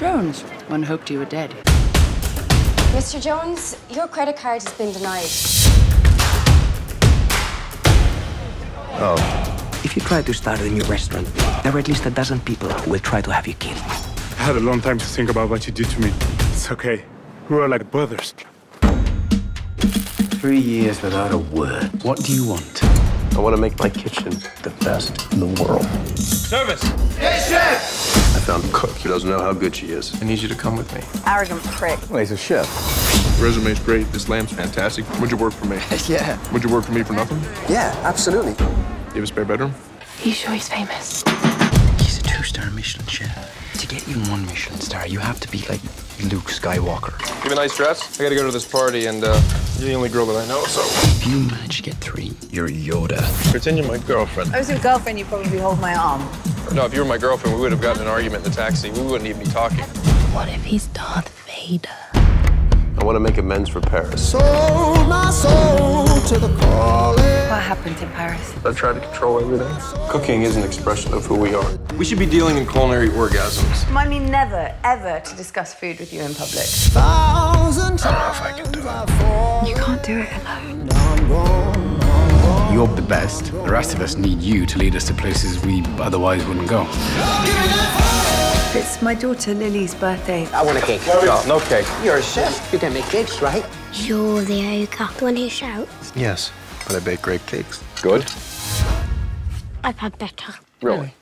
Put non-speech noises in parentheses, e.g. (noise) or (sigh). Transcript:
Jones. One hoped you were dead. Mr. Jones, your credit card has been denied. Oh. If you try to start a new restaurant, there are at least a dozen people who will try to have you killed. I had a long time to think about what you did to me. It's okay. We are like brothers. Three years without a word. What do you want? I want to make my kitchen the best in the world. Service! Hey, chef! I found a cook who doesn't know how good she is. I need you to come with me. Arrogant prick. Well, he's a chef. Resume's great. This lamb's fantastic. Would you work for me? (laughs) yeah. Would you work for me for nothing? Yeah, absolutely. Do you have a spare bedroom? You sure he's famous? He's a two-star Michelin chef. To get even one Michelin star, you have to be like Luke Skywalker. You have a nice dress? I gotta go to this party, and uh, you're the only girl that I know, so. If you manage to get three, you're Yoda. Pretend you're my girlfriend. I was your girlfriend, you'd probably hold my arm. No, if you were my girlfriend, we would have gotten an argument in the taxi. We wouldn't even be talking. What if he's Darth Vader? I want to make amends for Paris. Sold my soul to the calling. What happened in Paris? I tried to control everything. Cooking is an expression of who we are. We should be dealing in culinary orgasms. Remind me never, ever to discuss food with you in public. Thousand I don't know if I can do it. You can't do it alone. You're the best. The rest of us need you to lead us to places we otherwise wouldn't go. It's my daughter Lily's birthday. I want a cake. No, no cake. You're a chef. You can make cakes, right? You're the ogre. The one who shouts. Yes, but I bake great cakes. Good? I've had better. Really?